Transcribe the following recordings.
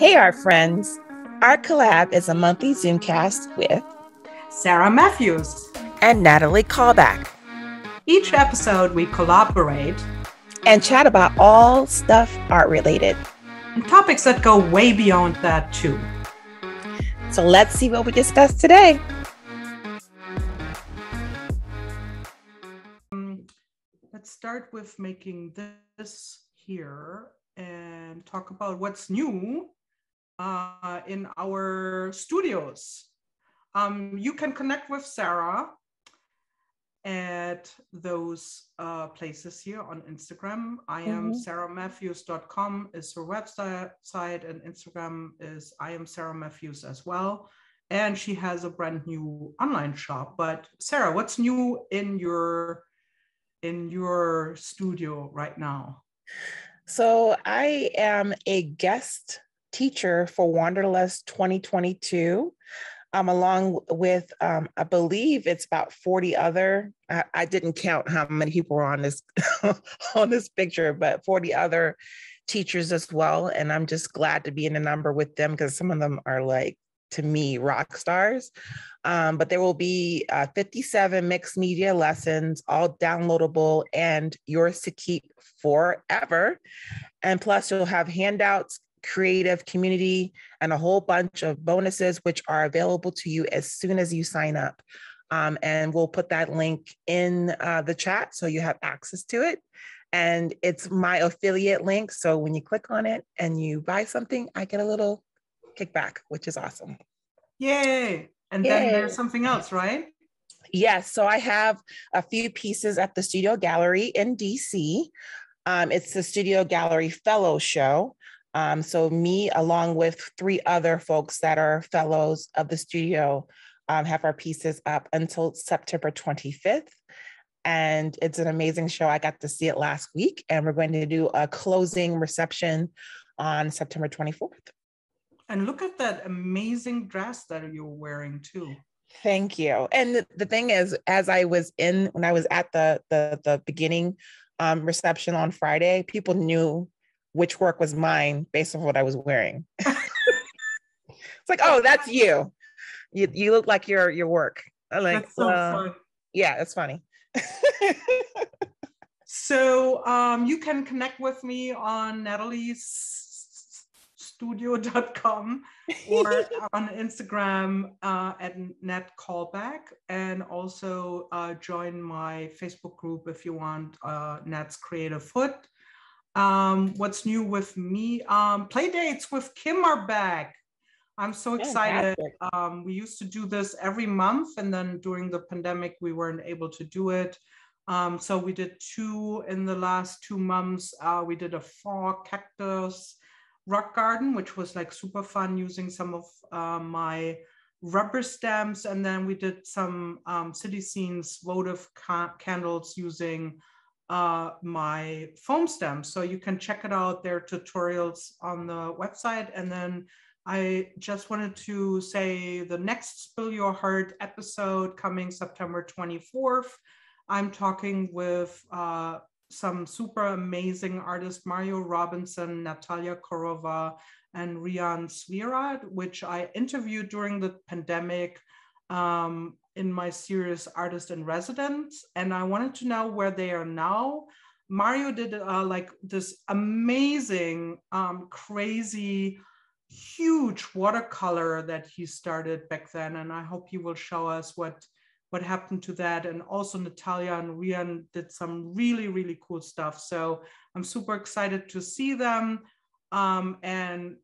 Hey, our friends. ArtCollab is a monthly Zoomcast with Sarah Matthews and Nathalie Kalbach. Each episode, we collaborate and chat about all stuff art related and topics that go way beyond that, too. So let's see what we discuss today. Um, let's start with making this here and talk about what's new uh, in our studios. Um, you can connect with Sarah at those uh, places here on Instagram. I am mm-hmm. sarahmatthews.com is her website and Instagram is I am Sarah Matthews as well. And she has a brand new online shop. But Sarah, what's new in your in your studio right now? So I am a guest teacher for Wanderlust 2022. Um, along with, um, I believe it's about 40 other, I, I didn't count how many people were on this, on this picture, but 40 other teachers as well. And I'm just glad to be in a number with them because some of them are like, to me, rock stars. Um, but there will be uh, 57 mixed media lessons, all downloadable and yours to keep forever. And plus, you'll have handouts, creative community, and a whole bunch of bonuses, which are available to you as soon as you sign up. Um, and we'll put that link in uh, the chat so you have access to it. And it's my affiliate link. So when you click on it and you buy something, I get a little kickback, which is awesome. Yay. And Yay. then there's something else, right? Yes. So I have a few pieces at the Studio Gallery in DC. Um, it's the Studio Gallery Fellow Show. Um, so me, along with three other folks that are fellows of the studio, um, have our pieces up until September 25th. And it's an amazing show. I got to see it last week, and we're going to do a closing reception on September 24th. And look at that amazing dress that you're wearing too. Thank you. And the thing is, as I was in when I was at the the the beginning um, reception on Friday, people knew which work was mine based on what I was wearing. it's like, oh, that's you. You you look like your your work. I like so uh, yeah, it's funny. so um, you can connect with me on Nathalie's studio.com or on Instagram uh, at Nat Kalbach and also uh, join my Facebook group if you want uh, Net's Creative Foot. Um, what's new with me? Um, play dates with Kim are back. I'm so excited. Um, we used to do this every month, and then during the pandemic, we weren't able to do it. Um, so we did two in the last two months. Uh, we did a fall cactus rock garden, which was like super fun using some of uh, my rubber stamps. And then we did some um, city scenes votive ca- candles using uh, my foam stem. So you can check it out. There are tutorials on the website. And then I just wanted to say the next Spill Your Heart episode coming September 24th. I'm talking with uh, some super amazing artists, Mario Robinson, Natalia Korova, and Rian Svirad, which I interviewed during the pandemic. Um, in my series Artist in Residence, and I wanted to know where they are now. Mario did uh, like this amazing, um, crazy, huge watercolor that he started back then, and I hope he will show us what what happened to that. And also Natalia and Rian did some really really cool stuff. So I'm super excited to see them, um, and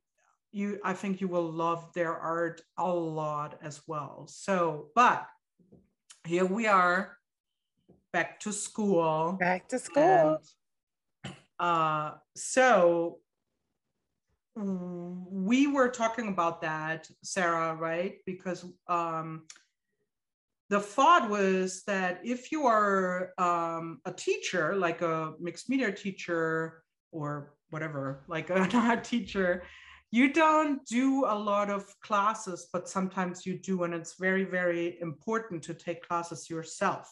you I think you will love their art a lot as well. So, but here we are back to school. Back to school. And, uh, so we were talking about that, Sarah, right? Because um, the thought was that if you are um, a teacher, like a mixed media teacher or whatever, like a, a teacher, you don't do a lot of classes, but sometimes you do, and it's very, very important to take classes yourself.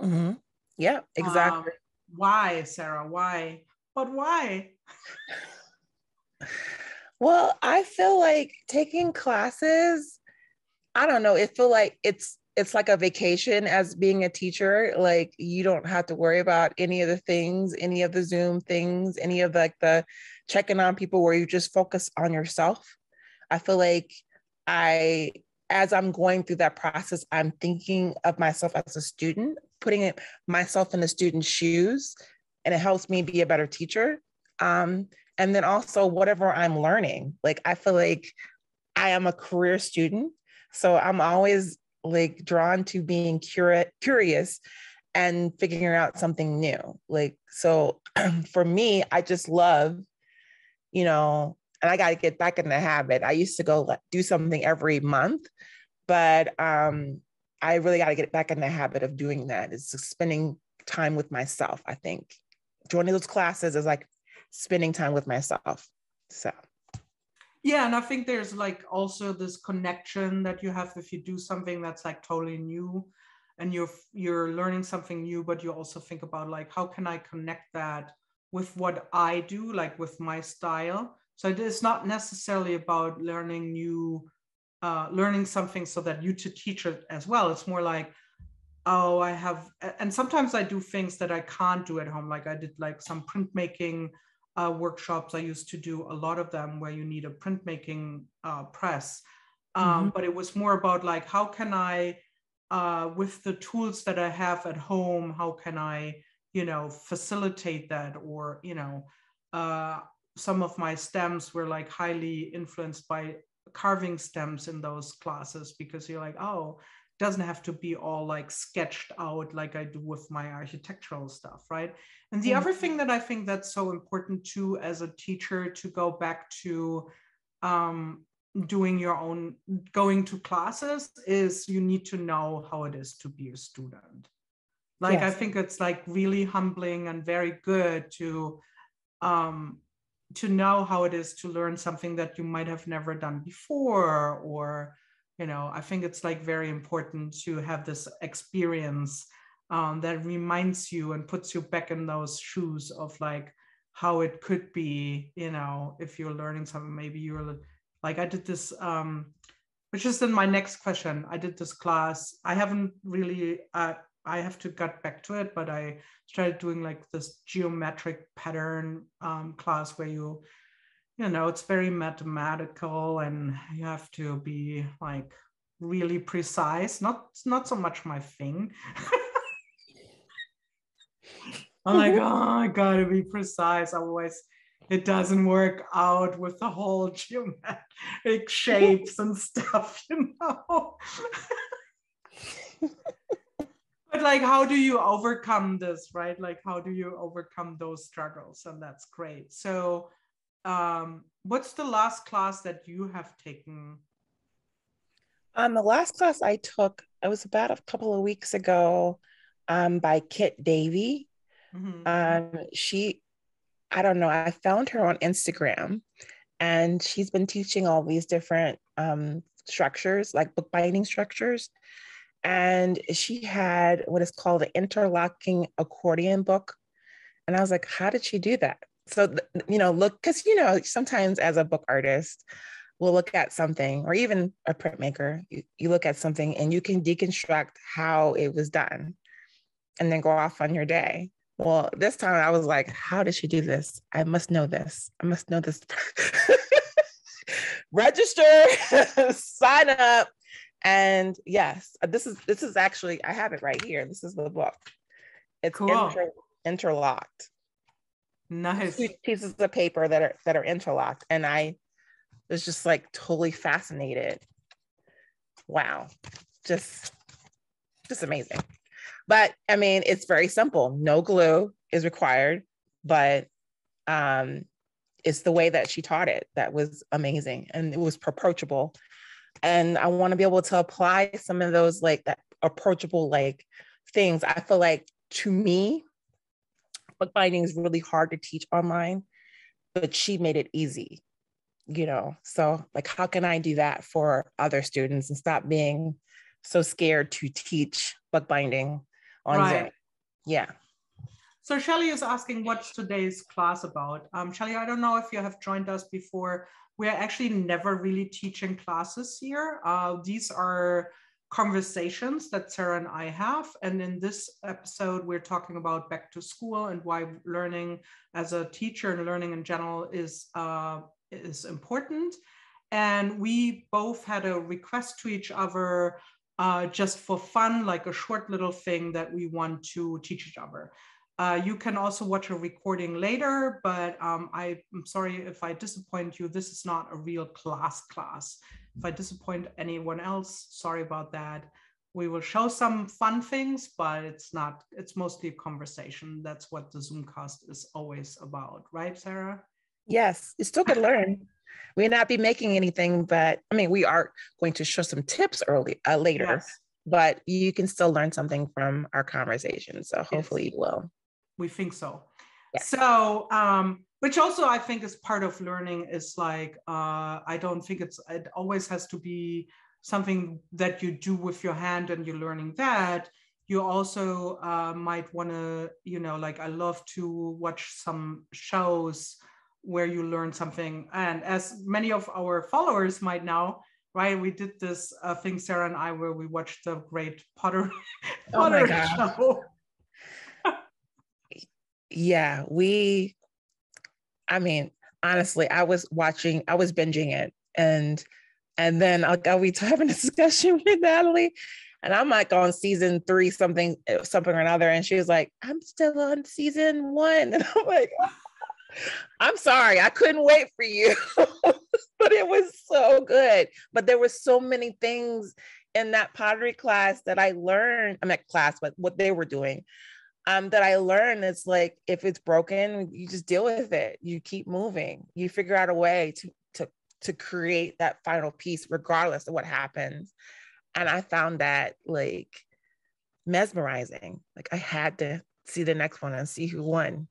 Mm-hmm. Yeah, exactly. Um, why, Sarah? Why? But why? Well, I feel like taking classes, I don't know, it feel like it's it's like a vacation as being a teacher. Like you don't have to worry about any of the things, any of the Zoom things, any of like the checking on people where you just focus on yourself. I feel like I as I'm going through that process, I'm thinking of myself as a student, putting it, myself in the student's shoes, and it helps me be a better teacher. Um, and then also whatever I'm learning, like I feel like I am a career student, so I'm always like drawn to being curi- curious and figuring out something new. Like so, for me, I just love, you know, and I got to get back in the habit. I used to go do something every month, but um, I really got to get back in the habit of doing that. Is spending time with myself. I think joining those classes is like spending time with myself. So. Yeah, and I think there's like also this connection that you have if you do something that's like totally new and you're you're learning something new but you also think about like how can I connect that with what I do like with my style so it's not necessarily about learning new, uh, learning something so that you to teach it as well. It's more like, oh, I have, and sometimes I do things that I can't do at home. Like I did like some printmaking uh, workshops. I used to do a lot of them where you need a printmaking uh, press. Um, mm-hmm. But it was more about like, how can I, uh, with the tools that I have at home, how can I, you know, facilitate that or, you know, uh, some of my stems were like highly influenced by carving stems in those classes because you're like, oh, doesn't have to be all like sketched out like I do with my architectural stuff, right? And the mm-hmm. other thing that I think that's so important too as a teacher to go back to um, doing your own, going to classes is you need to know how it is to be a student. Like yes. I think it's like really humbling and very good to um, to know how it is to learn something that you might have never done before or you know i think it's like very important to have this experience um, that reminds you and puts you back in those shoes of like how it could be you know if you're learning something. Maybe you're like i did this um which is then my next question. I did this class. I haven't really uh, I have to get back to it, but I started doing like this geometric pattern um, class where you, you know, it's very mathematical and you have to be like really precise. Not not so much my thing. I'm like, oh, I gotta be precise. Otherwise, it doesn't work out with the whole geometric shapes and stuff, you know but like how do you overcome this right like how do you overcome those struggles and that's great so um what's the last class that you have taken um the last class i took it was about a couple of weeks ago um by kit davey mm-hmm. um she i don't know i found her on instagram and she's been teaching all these different um structures like bookbinding structures and she had what is called an interlocking accordion book. And I was like, how did she do that? So, you know, look, because, you know, sometimes as a book artist, we'll look at something, or even a printmaker, you, you look at something and you can deconstruct how it was done and then go off on your day. Well, this time I was like, how did she do this? I must know this. I must know this. Register, sign up, and yes, this is this is actually I have it right here. This is the book. It's cool. inter, interlocked. Nice pieces of paper that are that are interlocked, and I was just like totally fascinated. Wow, just just amazing. But I mean, it's very simple. No glue is required, but um, it's the way that she taught it that was amazing, and it was approachable and I want to be able to apply some of those like that approachable like things. I feel like to me, bookbinding is really hard to teach online, but she made it easy, you know. So like how can I do that for other students and stop being so scared to teach bookbinding on right. Zoom? Yeah. So Shelly is asking what's today's class about. Um, Shelly, I don't know if you have joined us before, we're actually never really teaching classes here. Uh, these are conversations that Sarah and I have. And in this episode, we're talking about back to school and why learning as a teacher and learning in general is, uh, is important. And we both had a request to each other uh, just for fun, like a short little thing that we want to teach each other. Uh, you can also watch a recording later, but um, I, am sorry if I disappoint you. This is not a real class class. If I disappoint anyone else, sorry about that. We will show some fun things, but it's not, it's mostly a conversation. That's what the Zoomcast is always about, right, Sarah? Yes, you still can learn. we not be making anything, but I mean, we are going to show some tips early uh, later, yes. but you can still learn something from our conversation. So hopefully yes. you will. We think so. Yes. So, um, which also I think is part of learning is like, uh, I don't think it's, it always has to be something that you do with your hand and you're learning that. You also uh, might want to, you know, like I love to watch some shows where you learn something. And as many of our followers might know, right, we did this uh, thing, Sarah and I, where we watched the great Potter, oh Potter show. Yeah, we, I mean, honestly, I was watching, I was binging it. And and then I'll, I'll be having a discussion with Nathalie. And I'm like on season three, something, uh, something or another. And she was like, I'm still on season one. And I'm like, I'm sorry, I couldn't wait for you, but it was so good. But there were so many things in that pottery class that I learned. I'm at class, but what they were doing, um, that I learned. It's like if it's broken, you just deal with it. You keep moving. You figure out a way to to to create that final piece, regardless of what happens. And I found that like mesmerizing. Like I had to see the next one and see who won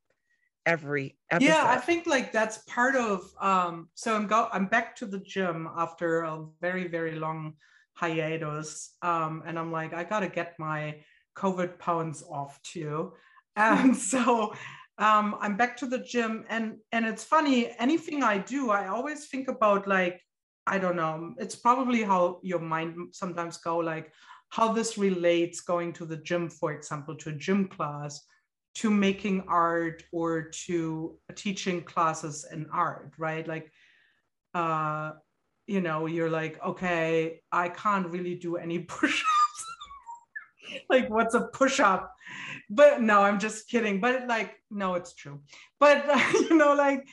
every episode. Yeah, I think like that's part of um so I'm go I'm back to the gym after a very very long hiatus um and I'm like I got to get my covid pounds off too. And so um I'm back to the gym and and it's funny anything I do I always think about like I don't know it's probably how your mind sometimes go like how this relates going to the gym for example to a gym class to making art or to teaching classes in art, right? Like, uh, you know, you're like, okay, I can't really do any push-ups. like, what's a push-up? But no, I'm just kidding. But like, no, it's true. But you know, like,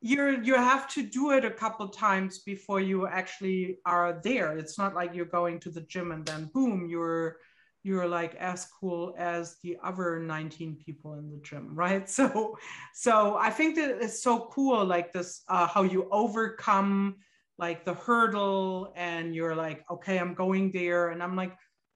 you're you have to do it a couple times before you actually are there. It's not like you're going to the gym and then boom, you're you're like as cool as the other 19 people in the gym right so so i think that it's so cool like this uh, how you overcome like the hurdle and you're like okay i'm going there and i'm like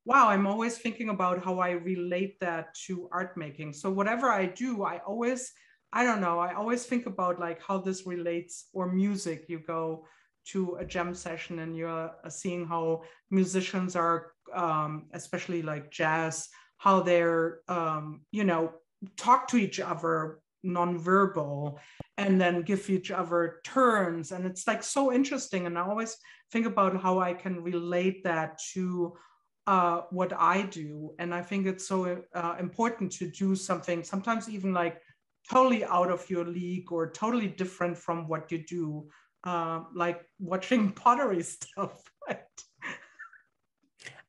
wow i'm always thinking about how i relate that to art making so whatever i do i always i don't know i always think about like how this relates or music you go to a jam session and you're uh, seeing how musicians are um, especially like jazz, how they're, um, you know, talk to each other nonverbal and then give each other turns. And it's like so interesting. And I always think about how I can relate that to uh, what I do. And I think it's so uh, important to do something, sometimes even like totally out of your league or totally different from what you do, uh, like watching pottery stuff. Right?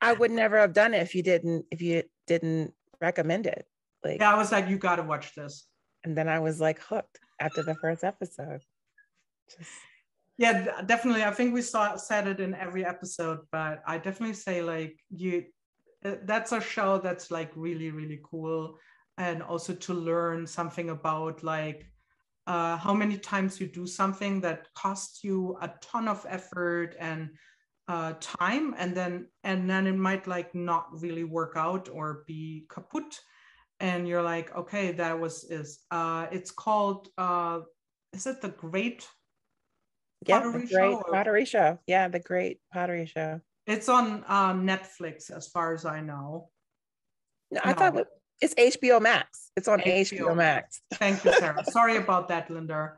I would never have done it if you didn't if you didn't recommend it. Like yeah, I was like, you got to watch this. And then I was like hooked after the first episode. Just yeah, definitely. I think we saw said it in every episode, but I definitely say like you. Uh, that's a show that's like really really cool, and also to learn something about like uh, how many times you do something that costs you a ton of effort and uh, time and then and then it might like not really work out or be kaput and you're like okay that was is uh it's called uh is it the great yeah pottery the great show pottery show yeah the great pottery show it's on uh, netflix as far as i know no, i no. thought it's hbo max it's on hbo, HBO Max. Thank you, Sarah. Sorry about that, Linda.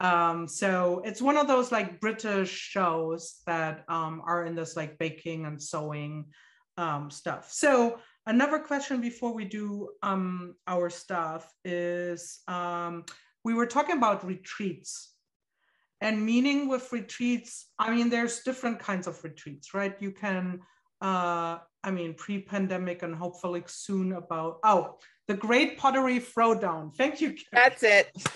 Um, so it's one of those like British shows that um, are in this like baking and sewing um, stuff. So another question before we do um, our stuff is um, we were talking about retreats and meaning with retreats. I mean, there's different kinds of retreats, right? You can, uh, I mean, pre-pandemic and hopefully soon about, oh, the Great Pottery Throwdown. Thank you. Kim. That's it.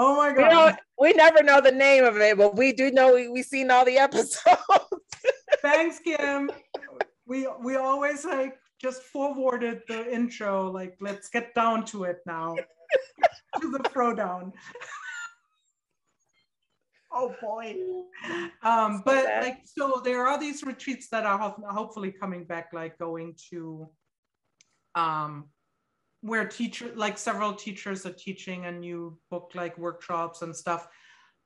Oh my god. We, we never know the name of it, but we do know we, we seen all the episodes. Thanks, Kim. We we always like just forwarded the intro, like let's get down to it now. to the throwdown. Oh boy. Um, but like so there are these retreats that are ho- hopefully coming back, like going to um where teacher like several teachers are teaching a new book like workshops and stuff.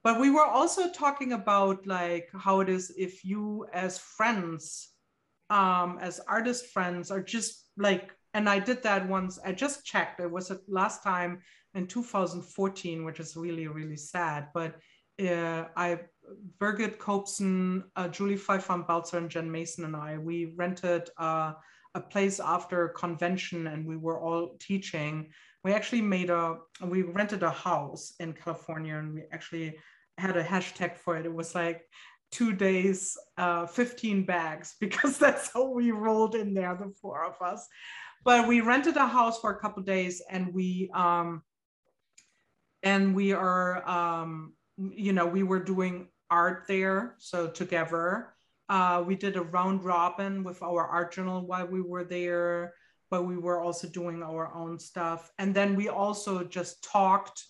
But we were also talking about like how it is if you as friends um as artist friends are just like and i did that once. I just checked. It was the last time in 2014 which is really really sad. But uh, i birgit Koopsen, uh, julie Fei-Fan Balzer, and jen mason and i we rented uh a place after a convention and we were all teaching. We actually made a we rented a house in california and we actually had a hashtag for it. It was like two days uh, 15 bags because that's how we rolled in there the four of us. But we rented a house for a couple days and we um and we are um you know we were doing art there so together uh, we did a round robin with our art journal while we were there, but we were also doing our own stuff. And then we also just talked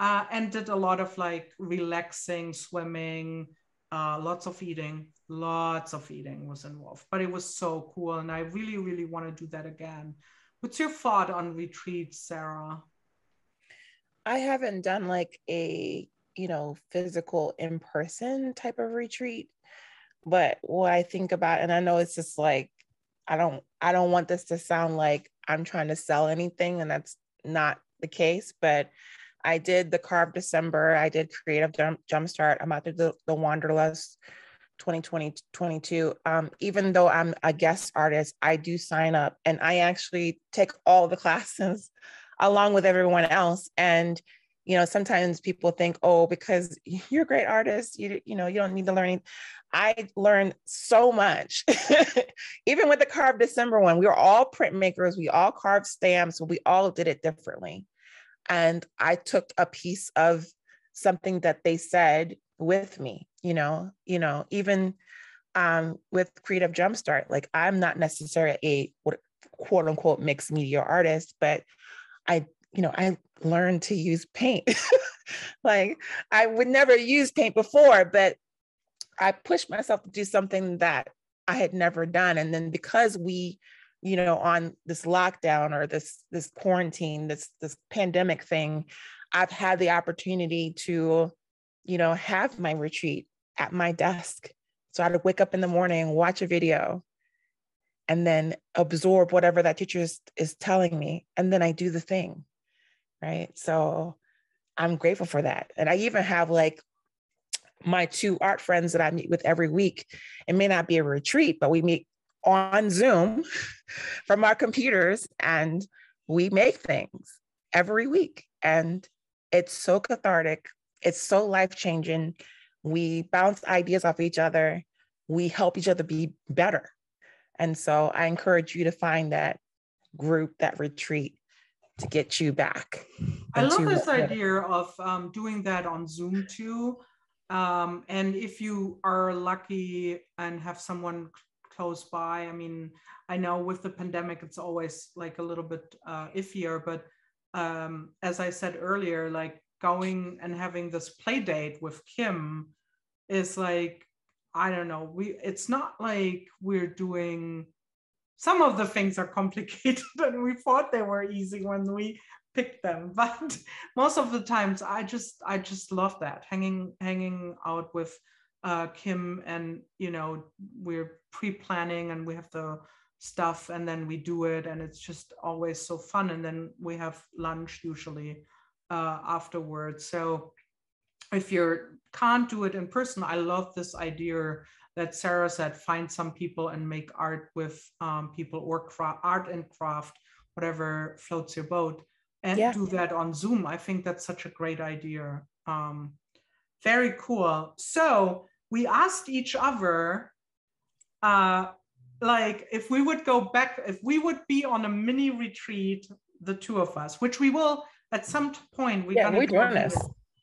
uh, and did a lot of like relaxing, swimming, uh, lots of eating, lots of eating was involved. But it was so cool. And I really, really want to do that again. What's your thought on retreats, Sarah? I haven't done like a, you know, physical in person type of retreat but what I think about, and I know it's just like, I don't, I don't want this to sound like I'm trying to sell anything, and that's not the case. But I did the Carve December. I did Creative Jump Jumpstart. I'm out to the, the Wanderlust 2020 Um, even though I'm a guest artist, I do sign up, and I actually take all the classes along with everyone else. And you know, sometimes people think, oh, because you're a great artist, you you know, you don't need to learn. I learned so much. Even with the Carve December one, we were all printmakers. We all carved stamps. We all did it differently. And I took a piece of something that they said with me, you know, you know, even um, with Creative Jumpstart, like I'm not necessarily a quote unquote mixed media artist, but I, you know, I learned to use paint. like I would never use paint before, but I pushed myself to do something that I had never done. And then because we, you know, on this lockdown or this this quarantine, this this pandemic thing, I've had the opportunity to, you know, have my retreat at my desk. So I'd wake up in the morning, watch a video, and then absorb whatever that teacher is, is telling me. And then I do the thing. Right. So I'm grateful for that. And I even have like my two art friends that I meet with every week. It may not be a retreat, but we meet on Zoom from our computers and we make things every week. And it's so cathartic. It's so life changing. We bounce ideas off each other. We help each other be better. And so I encourage you to find that group, that retreat to get you back. I love this idea of um, doing that on Zoom too. Um, and if you are lucky and have someone close by, I mean, I know with the pandemic, it's always like a little bit uh, iffier, but um, as I said earlier, like going and having this play date with Kim is like, I don't know, we, it's not like we're doing, some of the things are complicated and we thought they were easy when we picked them but most of the times i just i just love that hanging hanging out with uh, kim and you know we're pre-planning and we have the stuff and then we do it and it's just always so fun and then we have lunch usually uh, afterwards. So if you can't do it in person, I love this idea that Sarah said, find some people and make art with um, people or craft, art and craft, whatever floats your boat, and yeah. do that on Zoom. I think that's such a great idea. Um, very cool. So we asked each other, uh, like, if we would go back, if we would be on a mini retreat, the two of us, which we will at some point. We're yeah, we're doing this.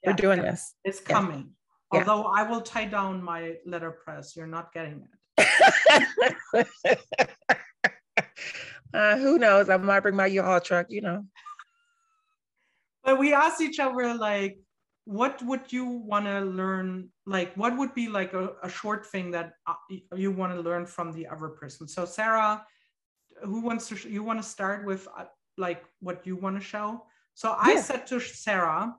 We're doing this. It's coming. Yeah. Although I will tie down my letterpress. You're not getting it. uh, who knows? I might bring my U-Haul truck, you know. But we asked each other, like, what would you want to learn? Like, what would be like a, a short thing that uh, you want to learn from the other person? So, Sarah, who wants to? You want to start with uh, like what you want to show? So I yeah. said to Sarah,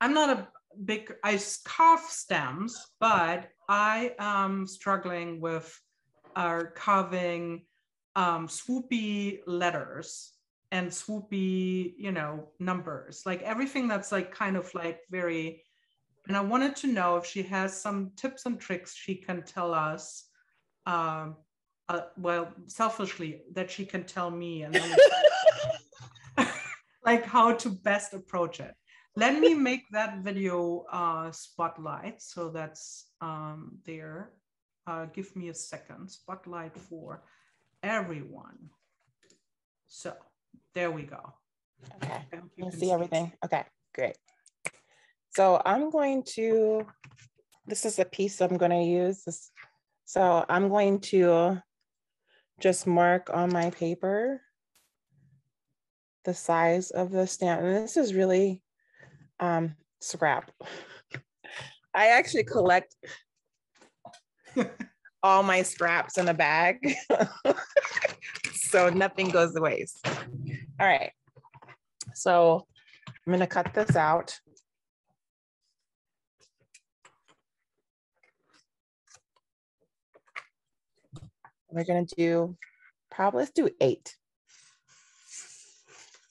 I'm not a big, I carve stems, but I am struggling with uh, carving um, swoopy letters and swoopy, you know, numbers, like everything that's like kind of like very, and I wanted to know if she has some tips and tricks she can tell us, um, uh, well, selfishly, that she can tell me and like how to best approach it let me make that video uh, spotlight. So that's um, there. Uh, give me a second. Spotlight for everyone. So there we go. Okay, you see, see everything. Okay, great. So I'm going to, this is a piece I'm going to use. This, so I'm going to just mark on my paper the size of the stamp. And this is really um, scrap. I actually collect all my scraps in a bag. so nothing goes to waste. All right. So I'm gonna cut this out. We're gonna do, probably let's do eight.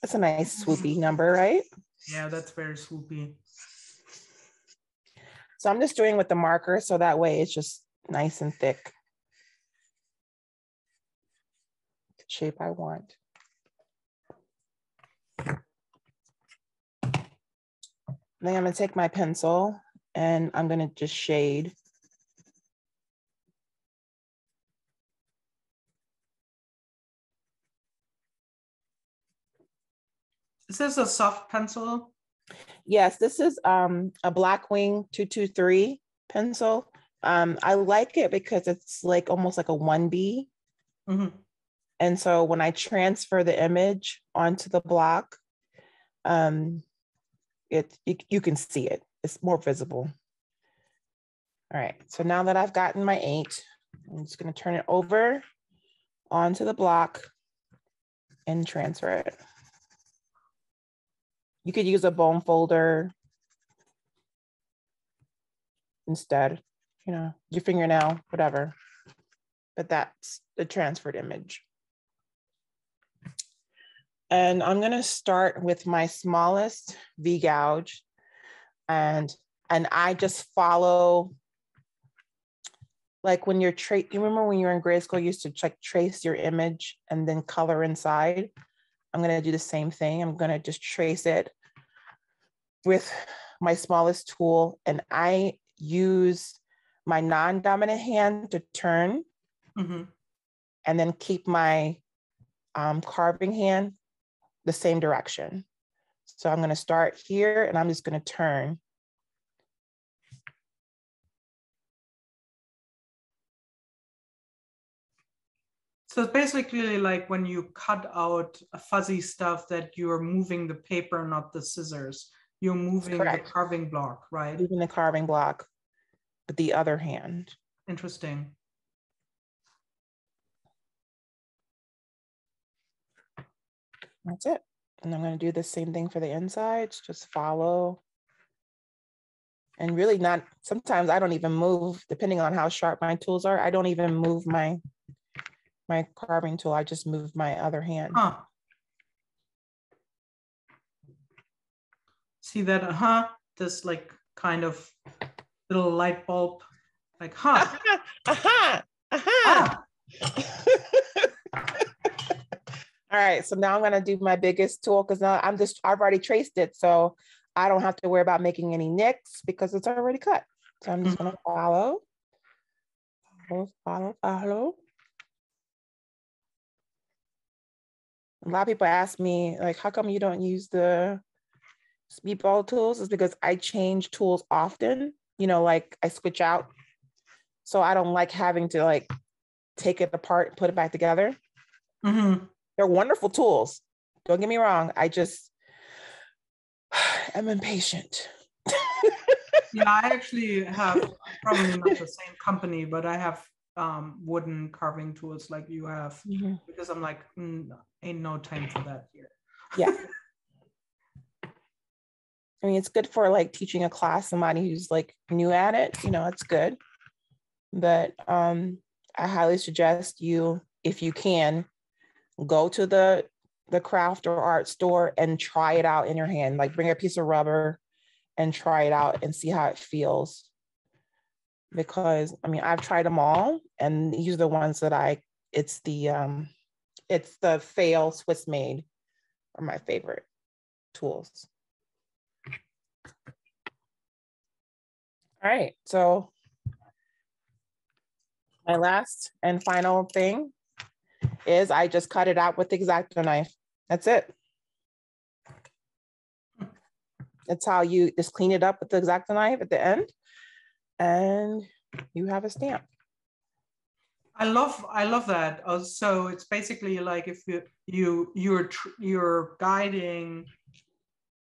That's a nice swoopy number, right? Yeah, that's very swoopy. So I'm just doing with the marker so that way it's just nice and thick. The shape I want. Then I'm gonna take my pencil and I'm gonna just shade. Is this a soft pencil? Yes, this is um, a Blackwing 223 pencil. Um, I like it because it's like almost like a 1B. Mm-hmm. And so when I transfer the image onto the block, um, it you, you can see it. It's more visible. All right, so now that I've gotten my eight, I'm just gonna turn it over onto the block and transfer it. You could use a bone folder instead, you know, your fingernail, whatever. But that's the transferred image. And I'm gonna start with my smallest V gouge and and I just follow like when you're tra- you remember when you were in grade school you used to like trace your image and then color inside I'm going to do the same thing. I'm going to just trace it with my smallest tool and I use my non-dominant hand to turn mm-hmm. and then keep my um, carving hand the same direction. So I'm going to start here and I'm just going to turn So it's basically like when you cut out a fuzzy stuff that you're moving the paper, not the scissors. You're moving the carving block, right? Moving the carving block with the other hand. Interesting. That's it. And I'm going to do the same thing for the insides. Just follow. And really not, sometimes I don't even move, depending on how sharp my tools are, I don't even move my my carving tool, I just moved my other hand. Huh. see that, uh huh, this like kind of little light bulb, like, huh. Uh huh. Aha, aha. All right, so now I'm gonna do my biggest tool because now I'm just I've already traced it, so I don't have to worry about making any nicks because it's already cut. So I'm just gonna follow, follow, follow, follow. A lot of people ask me like, how come you don't use the speedball tools? Is because I change tools often. You know, like I switch out, so I don't like having to like take it apart and put it back together. Mhm. They're wonderful tools. Don't get me wrong. I just am impatient. Yeah, I actually have probably not the same company, but I have um, wooden carving tools like you have Mhm. because I'm like, mm, ain't no time for that here. Yeah. I mean, it's good for like teaching a class, somebody who's like new at it, you know, it's good. But um, I highly suggest you, if you can, go to the the craft or art store and try it out in your hand. Like bring a piece of rubber and try it out and see how it feels. Because I mean, I've tried them all, and these are the ones that I. It's the um, it's the Pfeil Swiss made are my favorite tools. All right, so my last and final thing is I just cut it out with the X-Acto knife. That's it. That's how you just clean it up with the X-Acto knife at the end and you have a stamp. I love I love that. Uh, so it's basically like if you you you're you're guiding,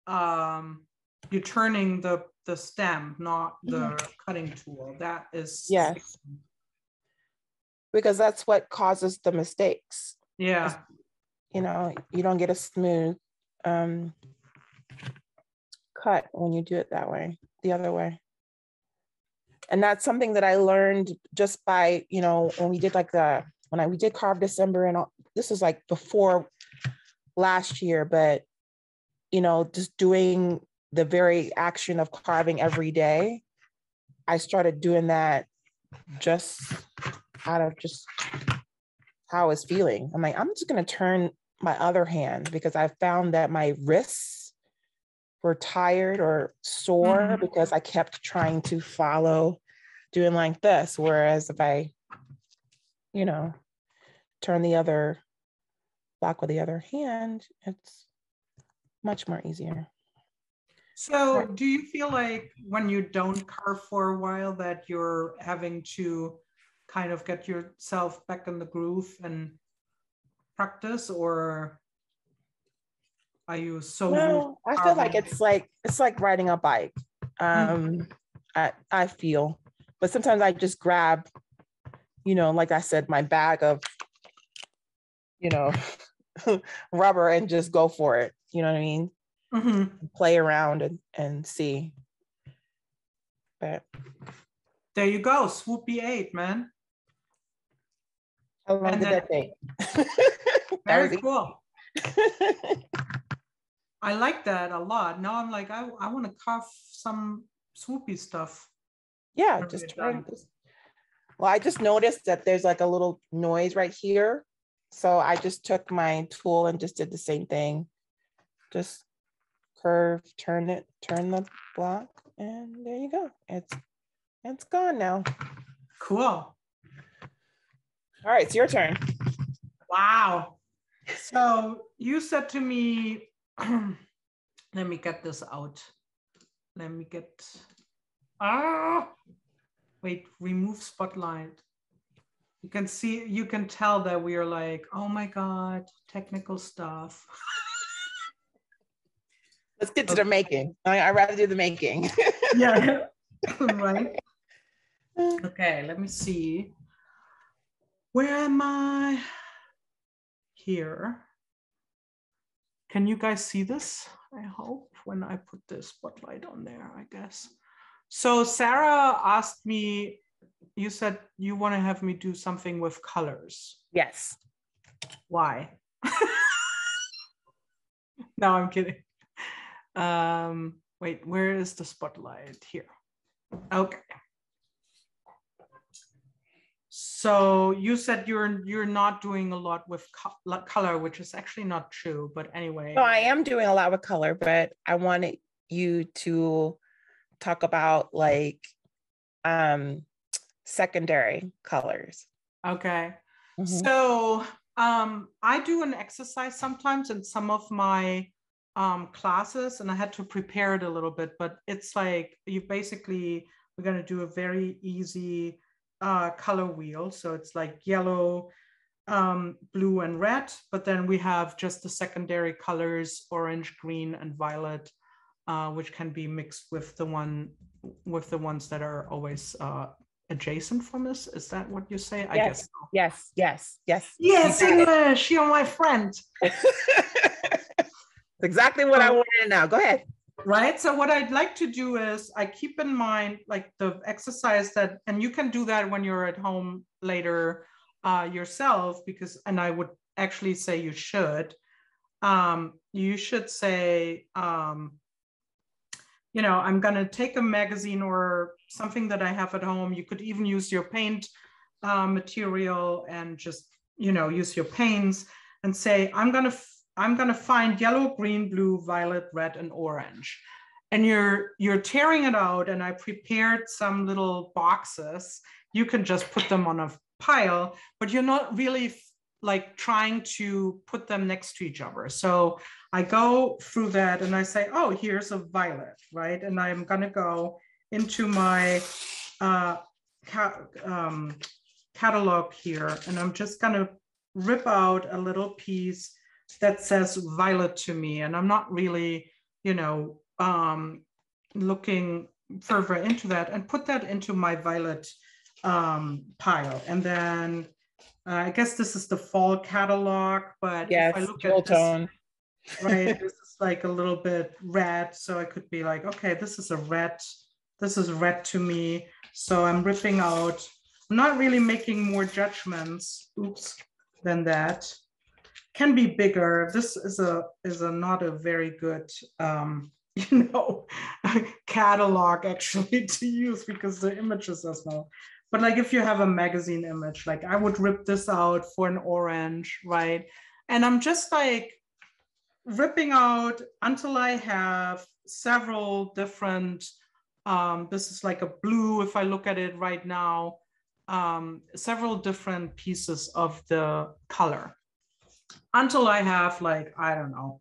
um, you're turning the the stem, not the cutting tool. That is Yes. Because that's what causes the mistakes. yeah. you know, you don't get a smooth um, cut when you do it that way, the other way. And that's something that I learned just by, you know, when we did like the, when I, we did Carve December and all, this was like before last year, but, you know, just doing the very action of carving every day, I started doing that just out of just how I was feeling. I'm like, I'm just going to turn my other hand because I found that my wrists were tired or sore Mhm. because I kept trying to follow doing like this. Whereas if I, you know, turn the other block with the other hand, it's much more easier. So do you feel like when you don't carve for a while that you're having to kind of get yourself back in the groove and practice or are you so No, I feel like it's like it's like riding a bike. Um, I I feel, but sometimes I just grab, you know, like I said, my bag of, you know, rubber and just go for it. You know what I mean? Mhm. Play around and and see. But There you go, swoopy eight, man. how long And did then- that take? Very cool. I like that a lot. Now I'm like, I, I want to carve some swoopy stuff. Yeah, just try. Just, well, I just noticed that there's like a little noise right here. So I just took my tool and just did the same thing. Just curve, turn it, turn the block, and there you go. It's it's gone now. Cool. All right, it's your turn. Wow. So you said to me, let me get this out. Let me get, ah, wait, remove spotlight. You can see, you can tell that we are like, oh my God, technical stuff. Let's get to the making. I, I'd rather do the making. Yeah. right. Okay, let me see. Where am I? Here. Can you guys see this? I hope when I put the spotlight on there, I guess. So Sarah asked me, you said you want to have me do something with colors. yes. Why? no, I'm kidding. Um, wait, where is the spotlight? Here. Okay. So you said you're you're not doing a lot with co color, which is actually not true. But anyway, no, I am doing a lot with color, but I wanted you to talk about like um secondary colors. Okay. Mm -hmm. So um, I do an exercise sometimes in some of my um, classes, and I had to prepare it a little bit, but it's like you basically, we're going to do a very easy uh, color wheel. So it's like yellow, um, blue, and red, but then we have just the secondary colors orange, green, and violet. Uh, which can be mixed with the one with the ones that are always uh, adjacent from us. Is that what you say? Yes, I guess. So. Yes, yes, yes. Yes, English. You're my friend. exactly what I wanted to know. Go ahead. Right. So what I'd like to do is I keep in mind like the exercise that, and you can do that when you're at home later uh, yourself, because, and I would actually say you should. Um, you should say, um, you know, I'm going to take a magazine or something that I have at home. You could even use your paint uh, material and just, you know, use your paints and say, I'm going to, I'm going to find yellow, green, blue, violet, red, and orange. And you're, you're tearing it out. And I prepared some little boxes. You can just put them on a pile, but you're not really like trying to put them next to each other. So I go through that and I say, oh, here's a violet, right? And I'm gonna go into my uh, ca um, catalog here and I'm just gonna rip out a little piece that says violet to me. And I'm not really, you know, um, looking further into that and put that into my violet um, pile. And then uh, I guess this is the fall catalog, but yes, if I look at this, tone right? this is like a little bit red. So I could be like, okay, this is a red. This is red to me. So I'm ripping out, I'm not really making more judgments, oops, than that. Can be bigger. This is a is a not a very good um, you know catalog actually to use because the images are small. But like if you have a magazine image, like I would rip this out for an orange, right? And I'm just like ripping out until I have several different, um, this is like a blue if I look at it right now, um, several different pieces of the color until I have like, I don't know,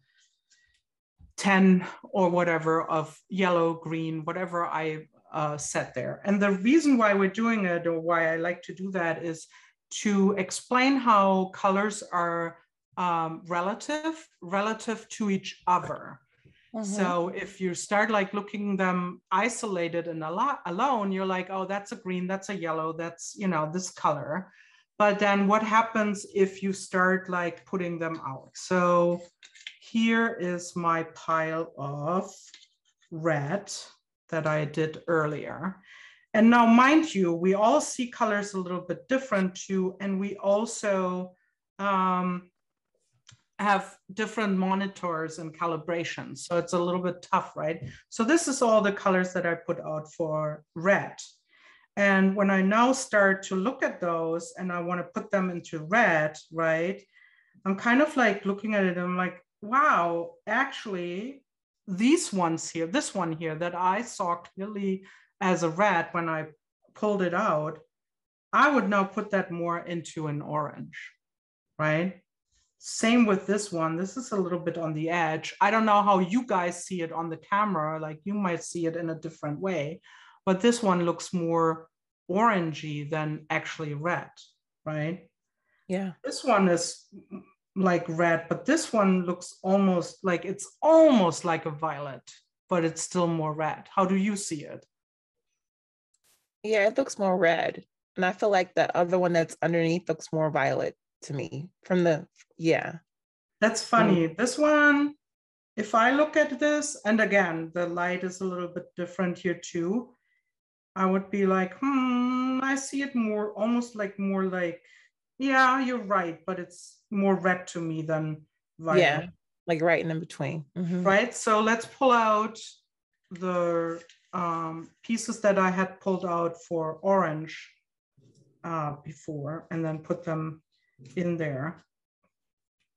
10 or whatever of yellow, green, whatever I uh, set there. And the reason why we're doing it or why I like to do that is to explain how colors are um, relative relative to each other. Mm-hmm. So if you start like looking them isolated and a lot alone, you're like, oh, that's a green, that's a yellow, that's you know this color. But then what happens if you start like putting them out? So here is my pile of red that I did earlier. And now, mind you, we all see colors a little bit different too. And we also um, have different monitors and calibrations. So it's a little bit tough, right? So this is all the colors that I put out for red. And when I now start to look at those and I want to put them into red, right? I'm kind of like looking at it I'm like, wow, actually, these ones here, this one here that I saw clearly as a red when I pulled it out, I would now put that more into an orange, right? Same with this one. This is a little bit on the edge. I don't know how you guys see it on the camera. Like you might see it in a different way, but this one looks more orangey than actually red, right? Yeah. This one is mm, like red, but this one looks almost like it's almost like a violet, but it's still more red. How do you see it? Yeah, it looks more red. And I feel like the other one that's underneath looks more violet to me from the yeah that's funny mm. this one if i look at this and again the light is a little bit different here too i would be like hmm i see it more almost like more like yeah you're right but it's more red to me than violet. yeah like right in between mm-hmm. right so let's pull out the um, pieces that I had pulled out for orange uh, before and then put them in there.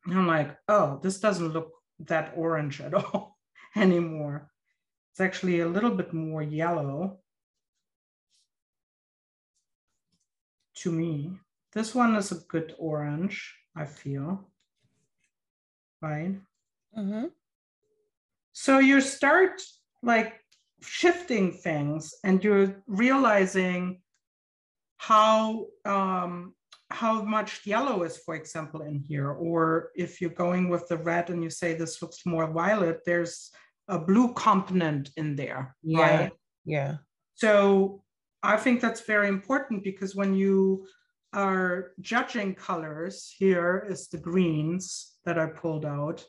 And I'm like, oh, this doesn't look that orange at all anymore. It's actually a little bit more yellow to me. This one is a good orange, I feel, right? Mm-hmm. So you start like shifting things and you're realizing how um, how much yellow is, for example, in here. Or if you're going with the red and you say this looks more violet, there's a blue component in there. Yeah. Right? Yeah. So I think that's very important because when you are judging colors, here is the greens that I pulled out.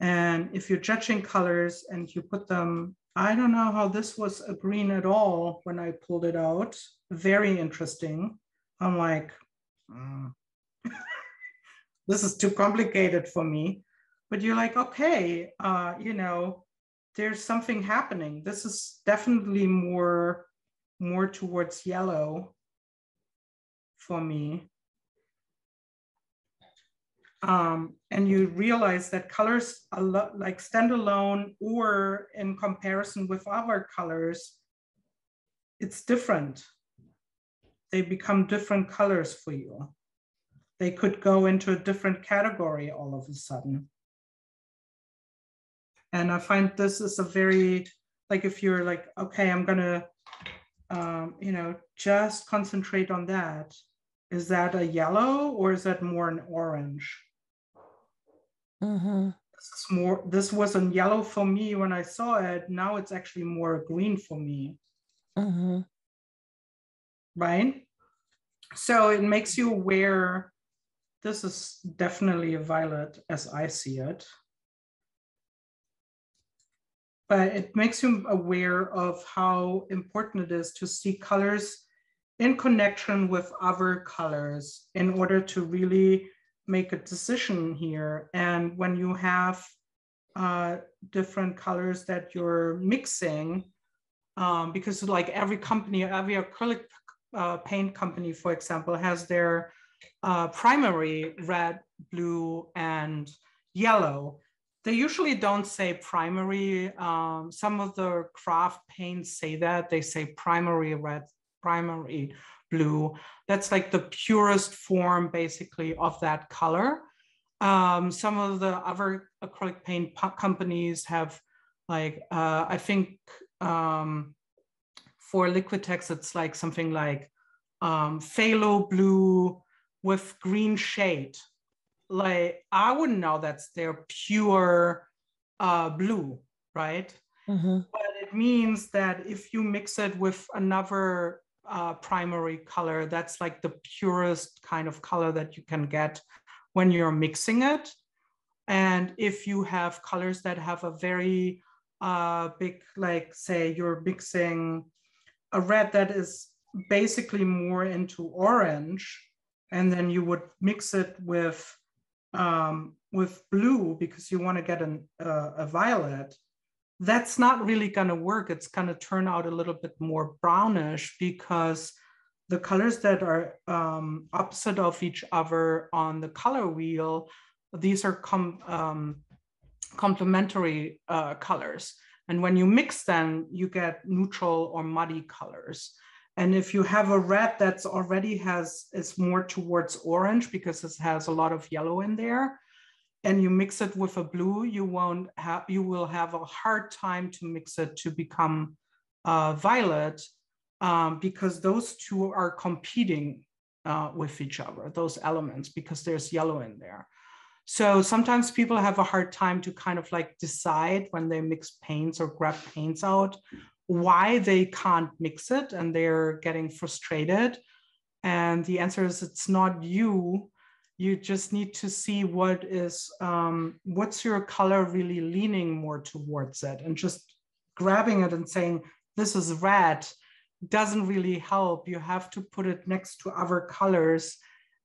And if you're judging colors and you put them, I don't know how this was a green at all when I pulled it out. Very interesting. I'm like, mm. this is too complicated for me. But you're like, okay, uh, you know, there's something happening. This is definitely more, more towards yellow for me um, and you realize that colors like standalone or in comparison with other colors, it's different. They become different colors for you. They could go into a different category all of a sudden. And I find this is a very, like if you're like, okay, I'm gonna, um, you know, just concentrate on that. Is that a yellow or is that more an orange? Mm-hmm. This is more. This was a yellow for me when I saw it. Now it's actually more green for me. Mm-hmm. Right. So it makes you aware. This is definitely a violet as I see it. But it makes you aware of how important it is to see colors in connection with other colors in order to really make a decision here. And when you have uh, different colors that you're mixing, um, because like every company, every acrylic uh, paint company, for example, has their uh, primary red, blue, and yellow. They usually don't say primary. Um, some of the craft paints say that. They say primary red, primary blue. That's like the purest form basically of that color. Um, some of the other acrylic paint companies have like, uh, I think um, for Liquitex, it's like something like um, phthalo blue with green shade. Like I wouldn't know that's their pure uh, blue, right? Mm-hmm. But it means that if you mix it with another uh, primary color. That's like the purest kind of color that you can get when you're mixing it. And if you have colors that have a very uh, big, like say you're mixing a red that is basically more into orange, and then you would mix it with um, with blue because you want to get an, uh, a violet, that's not really going to work. It's going to turn out a little bit more brownish because the colors that are um, opposite of each other on the color wheel, these are com um, complementary uh, colors. And when you mix them, you get neutral or muddy colors. And if you have a red that's already has, is more towards orange because it has a lot of yellow in there, and you mix it with a blue, you won't have, you will have a hard time to mix it to become uh, violet um, because those two are competing uh, with each other, those elements, because there's yellow in there. So sometimes people have a hard time to kind of like decide when they mix paints or grab paints out, why they can't mix it and they're getting frustrated. And the answer is it's not you, you just need to see what is um, what's your color really leaning more towards it. And just grabbing it and saying this is red doesn't really help. You have to put it next to other colors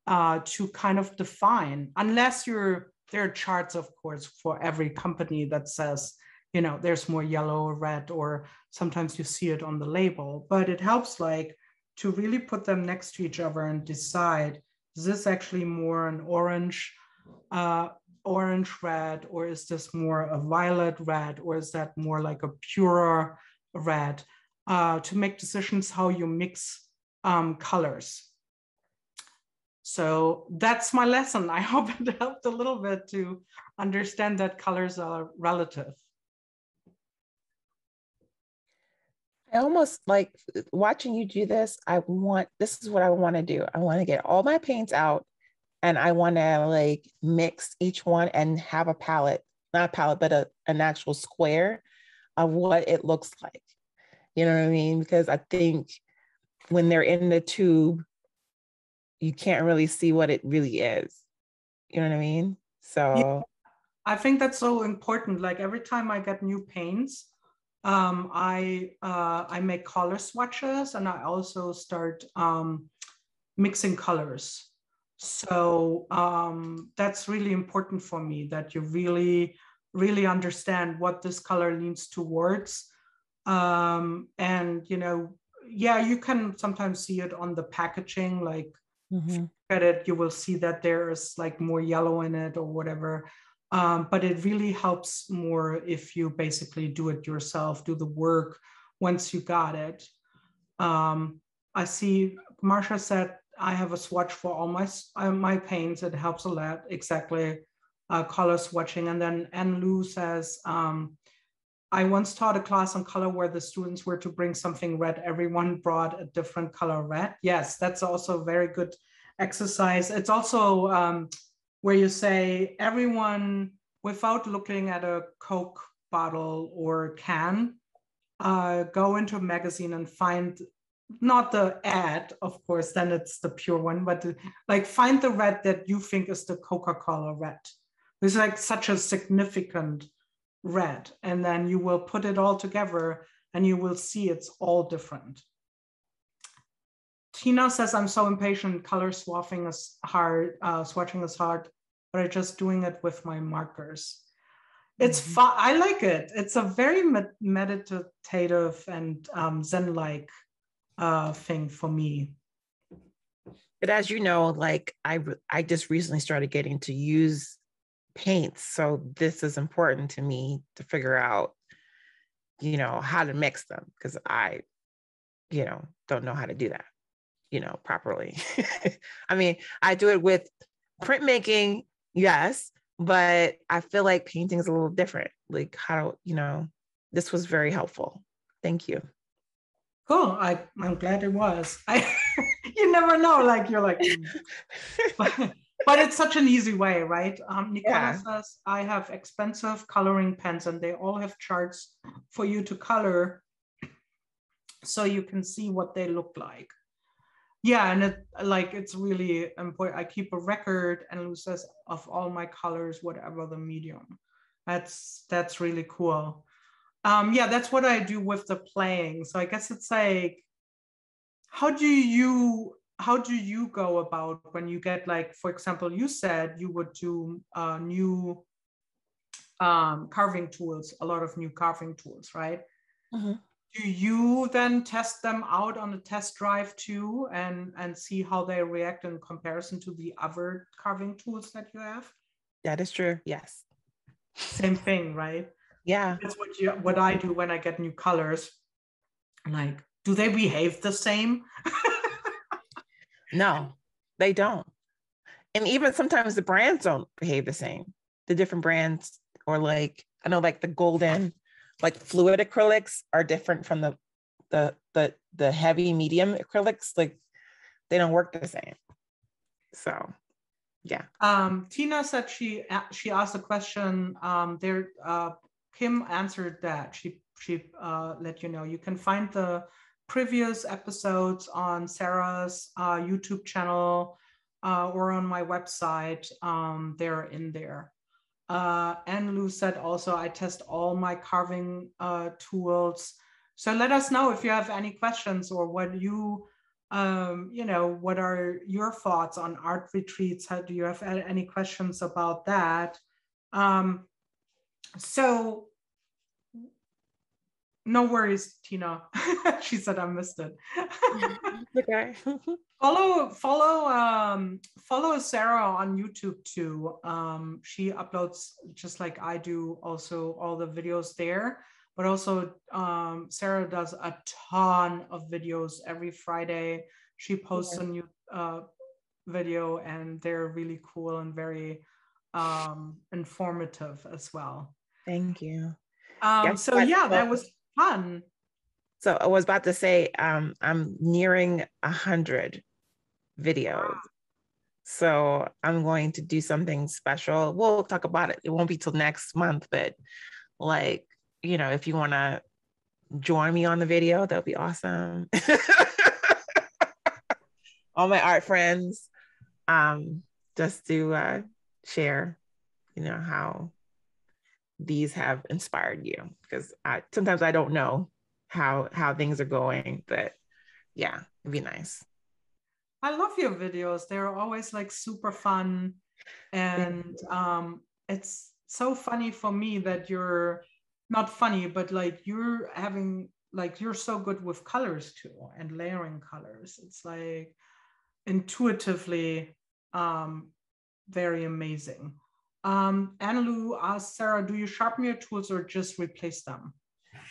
uh, to kind of define unless you're there are charts of course for every company that says you know, there's more yellow or red, or sometimes you see it on the label, but it helps like to really put them next to each other and decide, is this actually more an orange, uh, orange red, or is this more a violet red, or is that more like a purer red? Uh, to make decisions how you mix um, colors. So that's my lesson. I hope it helped a little bit to understand that colors are relative. I almost like watching you do this. I want, this is what I want to do. I want to get all my paints out and I want to like mix each one and have a palette, not a palette, but a, an actual square of what it looks like. You know what I mean? Because I think when they're in the tube, you can't really see what it really is. You know what I mean? So yeah. I think that's so important. Like every time I get new paints, um, I uh, I make color swatches and I also start um, mixing colors. So um, that's really important for me that you really really understand what this color leans towards. Um, and you know, yeah, you can sometimes see it on the packaging, like mm-hmm. at it, you will see that there's like more yellow in it or whatever. Um, but it really helps more if you basically do it yourself, do the work once you got it. Um, I see Marsha said, I have a swatch for all my, uh, my paints. It helps a lot, exactly, uh, color swatching. And then Anne Lou says, um, I once taught a class on color where the students were to bring something red. Everyone brought a different color red. Yes, that's also a very good exercise. It's also um, where you say everyone, without looking at a Coke bottle or can, uh, go into a magazine and find not the ad, of course, then it's the pure one, but like find the red that you think is the Coca-Cola red. It's like such a significant red. And then you will put it all together and you will see it's all different. Tina says, I'm so impatient. Color swapping is hard, uh, swatching is hard, but I'm just doing it with my markers. It's mm-hmm. fun. I like it. It's a very med- meditative and um, Zen like uh, thing for me. But as you know, like I, I just recently started getting to use paints. So this is important to me to figure out, you know, how to mix them because I, you know, don't know how to do that you know, properly. I mean, I do it with printmaking, yes, but I feel like painting is a little different. Like how, you know, this was very helpful. Thank you. Cool. I, I'm glad it was. I you never know, like you're like, mm. But, it's such an easy way, right? Um, Nicola yeah. says I have expensive coloring pens and they all have charts for you to color so you can see what they look like yeah and it like it's really important i keep a record and Lou says of all my colors whatever the medium that's that's really cool um yeah that's what i do with the playing so i guess it's like how do you how do you go about when you get like for example you said you would do uh, new um, carving tools a lot of new carving tools right? Mm-hmm. Do you then test them out on a test drive too and and see how they react in comparison to the other carving tools that you have? That is true yes. Same thing right? Yeah. That's what you what i do when i get new colors. Like do they behave the same no they don't. And even sometimes the brands don't behave the same. The different brands or like i know like the golden like fluid acrylics are different from the the the the heavy medium acrylics like they don't work the same. So yeah. Um tina said she she asked a question um there uh kim answered that. She she uh let you know. You can find the previous episodes on sarah's uh youtube channel uh, or on my website um they're in there uh, and Lou said also, I test all my carving uh, tools. So let us know if you have any questions or what you, um, you know, what are your thoughts on art retreats? How, do you have any questions about that? Um, so no worries, Tina. she said I missed it. okay. follow follow um follow Sarah on YouTube too. Um she uploads just like I do also all the videos there. But also um Sarah does a ton of videos every Friday. She posts yeah. a new uh video and they're really cool and very um informative as well. Thank you. Um, so yeah, that was fun. So I was about to say, um, I'm nearing a hundred videos. Wow. So I'm going to do something special. We'll talk about it. It won't be till next month, but like, you know, if you want to join me on the video, that'll be awesome. All my art friends, um, just to uh, share, you know, how these have inspired you because I sometimes I don't know how how things are going, but yeah, it'd be nice. I love your videos. They're always like super fun. And um it's so funny for me that you're not funny, but like you're having like you're so good with colors too and layering colors. It's like intuitively um very amazing. Um, Annalou asked Sarah, do you sharpen your tools or just replace them?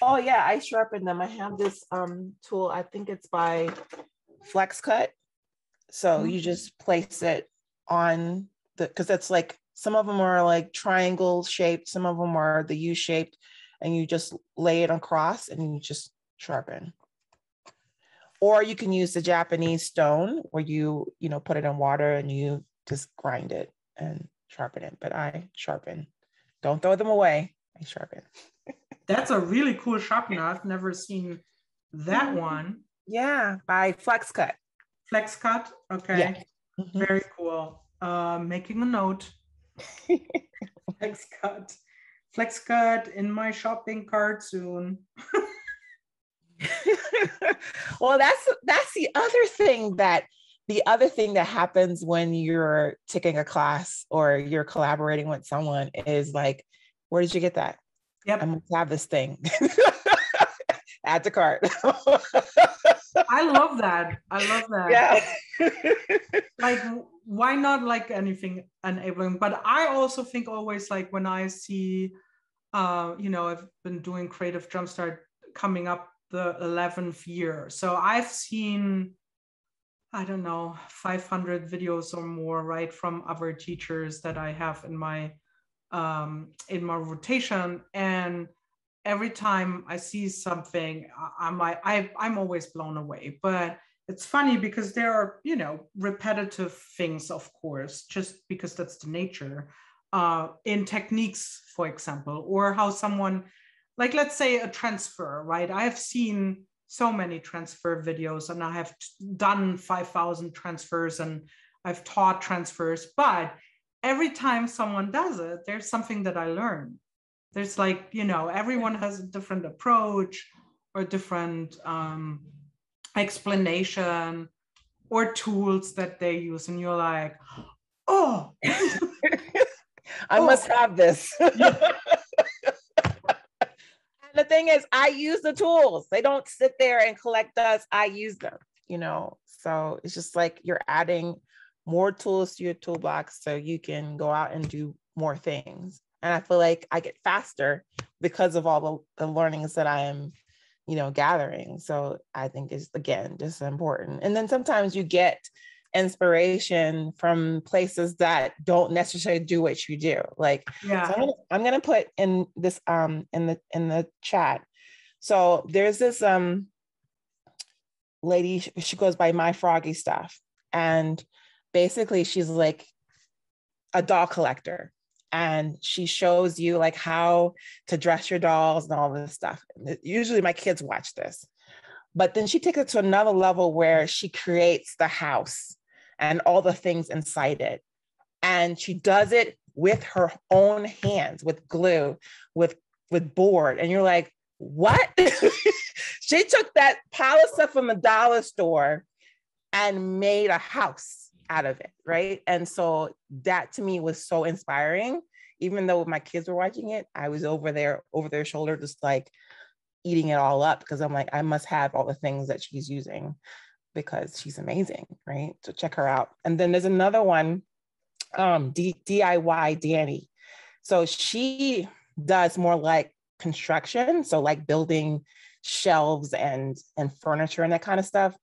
Oh yeah, I sharpen them. I have this um, tool, I think it's by FlexCut. So mm-hmm. you just place it on the, cause it's like, some of them are like triangle shaped, some of them are the U shaped and you just lay it across and you just sharpen. Or you can use the Japanese stone where you, you know, put it in water and you just grind it and sharpen it, but I sharpen. Don't throw them away. I sharpen. That's a really cool sharpener. I've never seen that mm-hmm. one. Yeah, by FlexCut. FlexCut. Okay. Yeah. Mm-hmm. Very cool. Uh, making a note. FlexCut. FlexCut in my shopping cart soon. well, that's that's the other thing that the other thing that happens when you're taking a class or you're collaborating with someone is like, where did you get that? Yep. I'm gonna have this thing. Add to cart. I love that. I love that. Yeah. like, why not like anything enabling? But I also think always like when I see, uh, you know, I've been doing Creative Jumpstart coming up the 11th year. So I've seen I don't know, 500 videos or more, right, from other teachers that I have in my um, in my rotation, and every time I see something, I'm like, I, I'm always blown away. But it's funny because there are, you know, repetitive things, of course, just because that's the nature. Uh, in techniques, for example, or how someone, like let's say a transfer, right? I have seen so many transfer videos and I have done 5,000 transfers and I've taught transfers, but every time someone does it, there's something that I learn. There's like, you know, everyone has a different approach or different um, explanation or tools that they use. And you're like, oh, I oh. must have this. the thing is, I use the tools. They don't sit there and collect us. I use them, you know. So it's just like you're adding more tools to your toolbox so you can go out and do more things. And I feel like I get faster because of all the, the learnings that I am, you know, gathering. So I think it's again just important. And then sometimes you get inspiration from places that don't necessarily do what you do. Like, yeah, so I'm, gonna, I'm gonna put in this um in the in the chat. So there's this um lady. She goes by My Froggy Stuff, and basically she's like a doll collector and she shows you like how to dress your dolls and all this stuff. Usually my kids watch this. But then she takes it to another level where she creates the house and all the things inside it. And she does it with her own hands, with glue, with with board. And you're like, what? she took that pile of stuff from the dollar store and made a house out of it, right? And so that to me was so inspiring. Even though my kids were watching it, I was over there over their shoulder, just like, eating it all up because I'm like, I must have all the things that she's using because she's amazing, right? So check her out. And then there's another one, um, D- DIY Danny. So she does more like construction, so like building shelves and and furniture and that kind of stuff.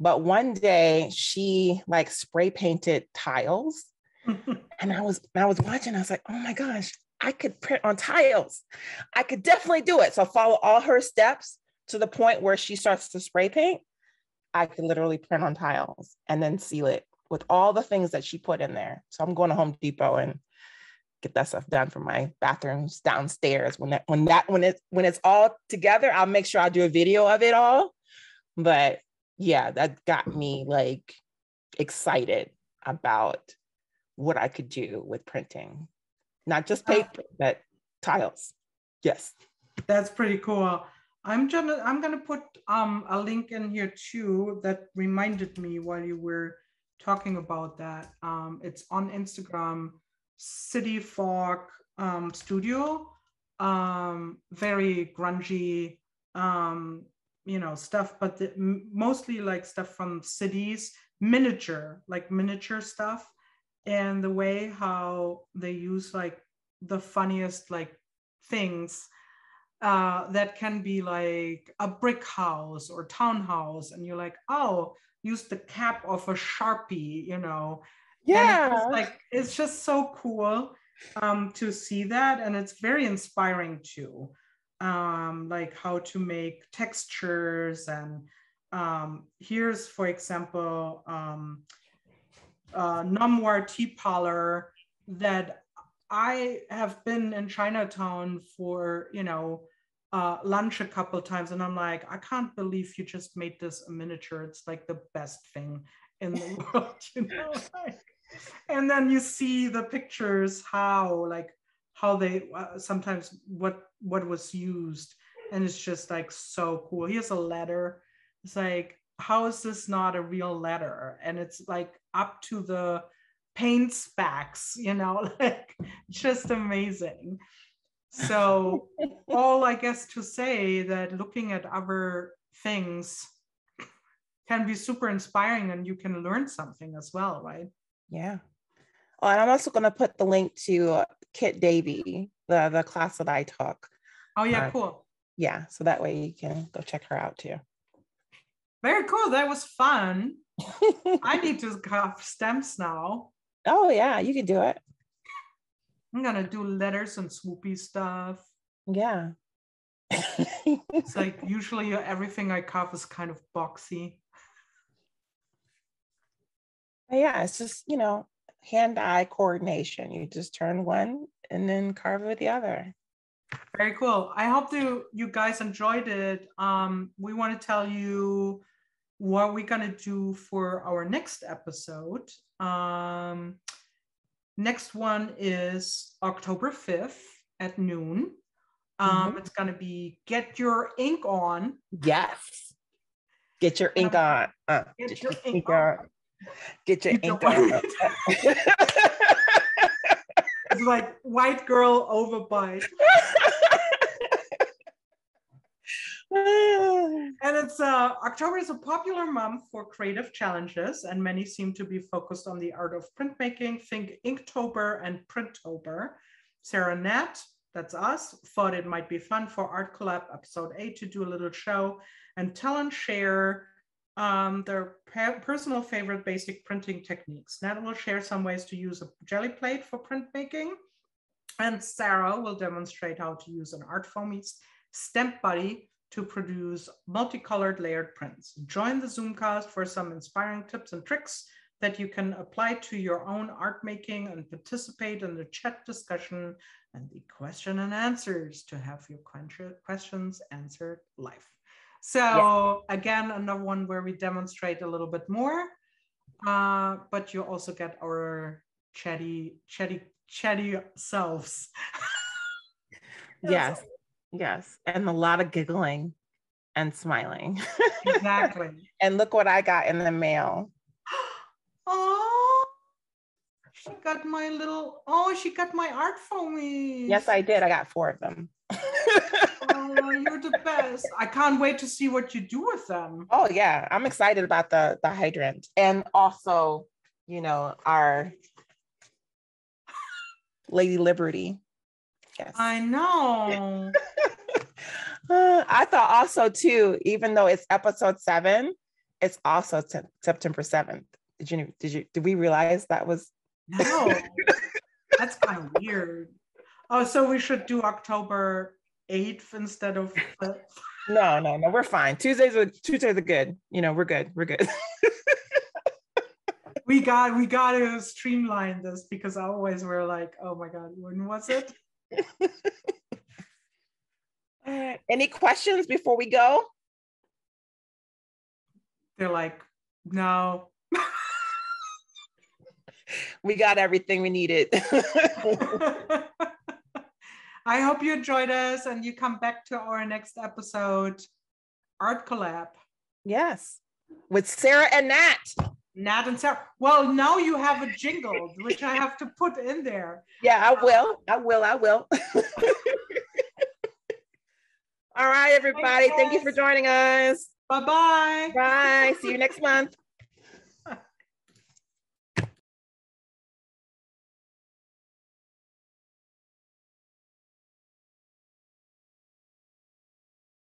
But one day she like spray painted tiles. and I was I was watching, I was like, oh my gosh, I could print on tiles. I could definitely do it. So follow all her steps to the point where she starts to spray paint. I could literally print on tiles and then seal it with all the things that she put in there. So I'm going to Home Depot and get that stuff done for my bathrooms downstairs. When that when that when it when it's all together, I'll make sure I do a video of it all. But yeah, that got me like excited about what I could do with printing. Not just paper, but tiles. Yes. That's pretty cool. I'm gonna I'm gonna put um, a link in here too that reminded me while you were talking about that. Um, it's on Instagram, City Fog um, Studio. Um, very grungy, um, you know, stuff, but the, mostly like stuff from cities, miniature, like miniature stuff, and the way how they use like the funniest like things uh, that can be like a brick house or townhouse, and you're like, oh, use the cap of a sharpie, you know. Yeah. It's like it's just so cool um, to see that, and it's very inspiring too. Um, like how to make textures and um, here's, for example, um, uh, Nom Wah tea parlor that I have been in Chinatown for, you know, uh, lunch a couple times and I'm like, I can't believe you just made this a miniature. It's like the best thing in the world, you know? Like, and then you see the pictures, how like how they uh, sometimes what what was used, and it's just like so cool. Here's a letter. It's like, how is this not a real letter? And it's like up to the paint specs, you know, like just amazing. So, all I guess to say that looking at other things can be super inspiring and you can learn something as well, right? Yeah. Oh, and I'm also going to put the link to Kit Davy, the, the class that I took. Oh, yeah, uh, cool. Yeah. So that way you can go check her out too. Very cool. That was fun. I need to have stems now. Oh, yeah, you can do it. I'm gonna do letters and swoopy stuff. Yeah. it's like usually everything I carve is kind of boxy. Yeah, it's just, you know, hand-eye coordination. You just turn one and then carve with the other. Very cool. I hope you you guys enjoyed it. Um, we want to tell you what we're gonna do for our next episode. Um, Next one is October 5th at noon. Um, mm-hmm. It's going to be Get Your Ink On. Yes. Get your ink um, on. Uh, get, get, your, ink, on. on. Get your ink on. it's like white girl overbite. and it's uh, October is a popular month for creative challenges, and many seem to be focused on the art of printmaking. Think Inktober and Printtober. Sarah Nat, that's us, thought it might be fun for ArtCollab episode eight to do a little show and tell and share um, their personal favorite basic printing techniques. Nat will share some ways to use a jelly plate for printmaking, and Sarah will demonstrate how to use an Art Foamy stamp buddy to produce multicolored layered prints. Join the Zoomcast for some inspiring tips and tricks that you can apply to your own art making and participate in the chat discussion and the question and answers to have your questions answered live. So yeah. again, another one where we demonstrate a little bit more, uh, but you also get our chatty, chatty, chatty selves. yes. Yes. And a lot of giggling and smiling. Exactly. and look what I got in the mail. Oh, she got my little, oh, she got my art for me. Yes, I did. I got four of them. oh, you're the best. I can't wait to see what you do with them. Oh yeah, I'm excited about the the hydrant and also, you know, our Lady Liberty. Yes. I know. uh, I thought also too, even though it's episode seven, it's also t- September 7th. Did you did you did we realize that was no that's kind of weird. Oh, so we should do October 8th instead of no, no, no. We're fine. Tuesdays are Tuesdays are good. You know, we're good. We're good. we got we got to streamline this because always we're like, oh my god, when was it? Any questions before we go? They're like, no. we got everything we needed. I hope you enjoyed us and you come back to our next episode, ArtCollab. Yes, with Sarah and Nat. Nat and Sarah. Well, now you have a jingle, which I have to put in there. Yeah, I uh, will. I will. I will. All right, everybody. Thank you for joining us. Bye-bye. Bye. See you next month.